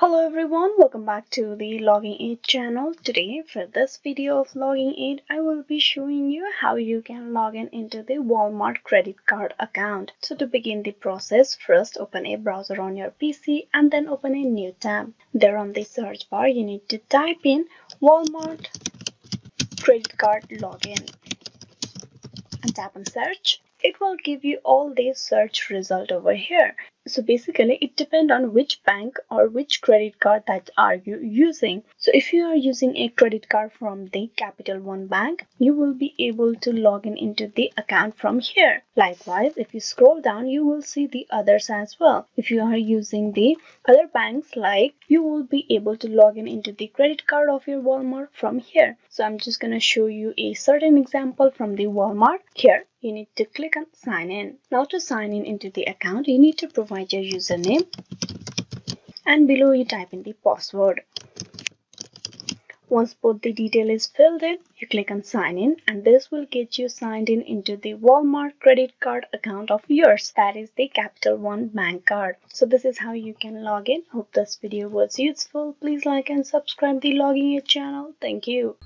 Hello everyone, welcome back to the Login Aid channel. Today for this video of Login Aid, I will be showing you how you can log in into the Walmart credit card account. So to begin the process, first open a browser on your PC and then open a new tab. There on the search bar, you need to type in Walmart credit card login and tap on search it will give you all these search result over here. So basically it depends on which bank or which credit card that are you using. So if you are using a credit card from the capital one bank you will be able to log in into the account from here. Likewise if you scroll down you will see the others as well. If you are using the other banks like you will be able to log in into the credit card of your walmart from here. So i'm just going to show you a certain example from the walmart here you need to click on sign in. Now to sign in into the account, you need to provide your username and below you type in the password. Once both the detail is filled in, you click on sign in and this will get you signed in into the Walmart credit card account of yours. That is the Capital One bank card. So this is how you can log in. Hope this video was useful. Please like and subscribe the Login Aid channel. Thank you.